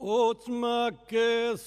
Ot makke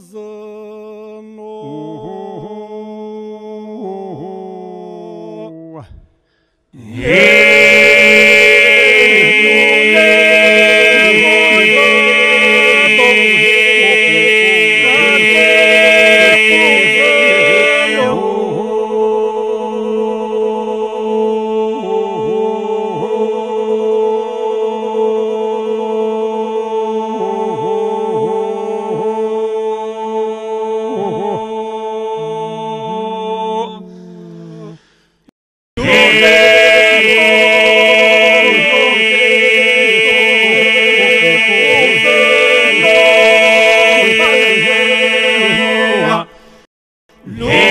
amabuzano. Oțma che gușano. Me